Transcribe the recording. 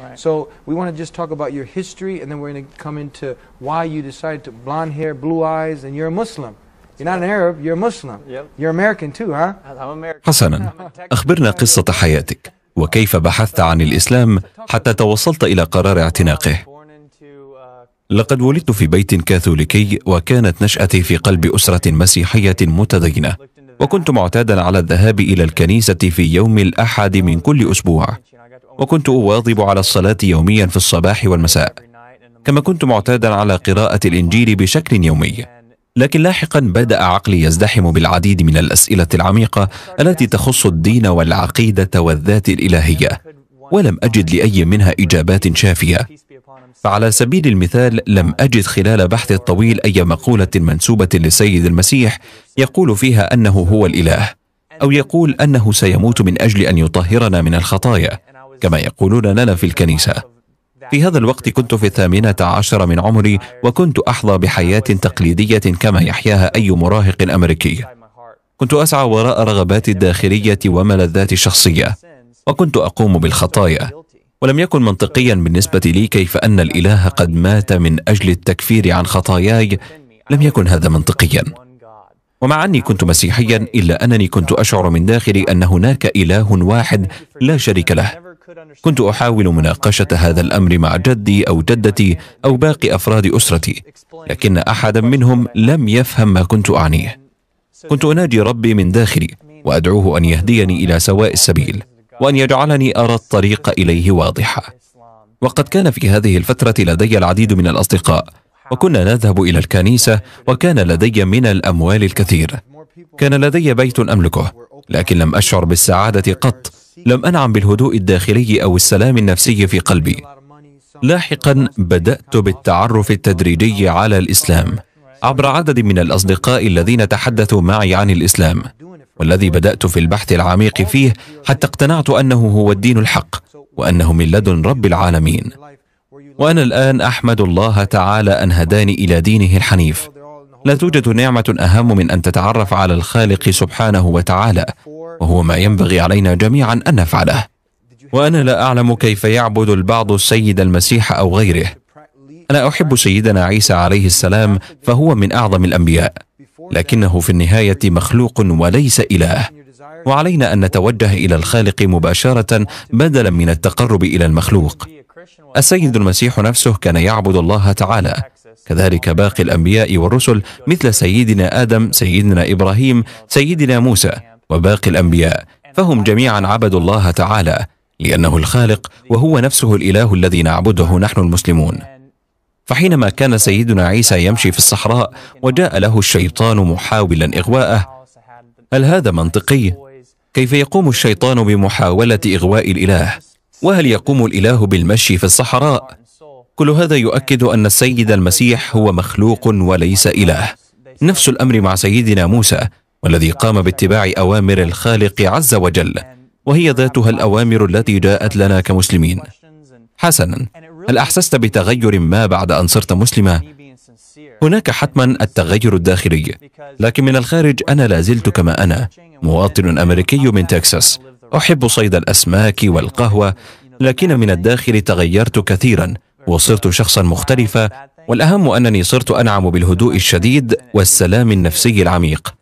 Right. So we want to just talk about your history, and then we're going to come into why you decided to blonde hair, blue eyes, and you're a Muslim. You're not an Arab, you're a Muslim. Yep. You're American too, huh? I'm American. حسنا أخبرنا قصة حياتك وكيف بحثت عن الإسلام حتى توصلت إلى قرار اعتناقه uh, لقد ولدت في بيت كاثوليكي وكانت نشأتي في قلب أسرة مسيحية متدينة وكنت معتادا على الذهاب إلى الكنيسة في يوم الأحد من كل أسبوع وكنت أواظب على الصلاة يوميا في الصباح والمساء كما كنت معتادا على قراءة الإنجيل بشكل يومي لكن لاحقا بدأ عقلي يزدحم بالعديد من الأسئلة العميقة التي تخص الدين والعقيدة والذات الإلهية ولم أجد لأي منها إجابات شافية. فعلى سبيل المثال لم أجد خلال بحثي الطويل أي مقولة منسوبة للسيد المسيح يقول فيها أنه هو الإله أو يقول أنه سيموت من أجل أن يطهرنا من الخطايا كما يقولون لنا في الكنيسة في هذا الوقت كنت في الثامنة عشر من عمري وكنت أحظى بحياة تقليدية كما يحياها أي مراهق أمريكي. كنت أسعى وراء رغباتي الداخلية وملذاتي الشخصية. وكنت أقوم بالخطايا. ولم يكن منطقيا بالنسبة لي كيف أن الإله قد مات من أجل التكفير عن خطاياي لم يكن هذا منطقيا. ومع أني كنت مسيحيا إلا أنني كنت أشعر من داخلي أن هناك إله واحد لا شريك له. كنت أحاول مناقشة هذا الأمر مع جدي أو جدتي أو باقي أفراد أسرتي لكن أحدا منهم لم يفهم ما كنت أعنيه. كنت أناجي ربي من داخلي وأدعوه أن يهديني إلى سواء السبيل وأن يجعلني أرى الطريق إليه واضحة Islam. وقد كان في هذه الفترة لدي العديد من الأصدقاء وكنا نذهب إلى الكنيسة وكان لدي من الأموال الكثير. كان لدي بيت أملكه لكن لم أشعر بالسعادة قط. لم أنعم بالهدوء الداخلي أو السلام النفسي في قلبي. لاحقا بدأت بالتعرف التدريجي على الإسلام عبر عدد من الأصدقاء الذين تحدثوا معي عن الإسلام والذي بدأت في البحث العميق فيه حتى اقتنعت أنه هو الدين الحق وأنه من لدن رب العالمين. وأنا الآن أحمد الله تعالى أن هداني إلى دينه الحنيف. لا توجد نعمة أهم من أن تتعرف على الخالق سبحانه وتعالى وهو ما ينبغي علينا جميعا أن نفعله. وأنا لا أعلم كيف يعبد البعض السيد المسيح أو غيره. أنا أحب سيدنا عيسى عليه السلام فهو من أعظم الأنبياء. لكنه في النهاية مخلوق وليس إله. وعلينا أن نتوجه إلى الخالق مباشرة بدلا من التقرب إلى المخلوق. السيد المسيح نفسه كان يعبد الله تعالى. كذلك باقي الأنبياء والرسل مثل سيدنا آدم سيدنا إبراهيم سيدنا موسى. وباقي الأنبياء فهم جميعا عبدوا الله تعالى لأنه الخالق وهو نفسه الإله الذي نعبده نحن المسلمون فحينما كان سيدنا عيسى يمشي في الصحراء وجاء له الشيطان محاولا إغواءه هل هذا منطقي؟ كيف يقوم الشيطان بمحاولة إغواء الإله؟ وهل يقوم الإله بالمشي في الصحراء؟ كل هذا يؤكد أن السيد المسيح هو مخلوق وليس إله نفس الأمر مع سيدنا موسى والذي قام باتباع أوامر الخالق عز وجل وهي ذاتها الأوامر التي جاءت لنا كمسلمين. حسنا هل أحسست بتغير ما بعد أن صرت مسلما؟ هناك حتما التغير الداخلي لكن من الخارج أنا لا زلت كما أنا مواطن أمريكي من تكساس. أحب صيد الأسماك والقهوة لكن من الداخل تغيرت كثيرا وصرت شخصا مختلفا والأهم أنني صرت أنعم بالهدوء الشديد والسلام النفسي العميق.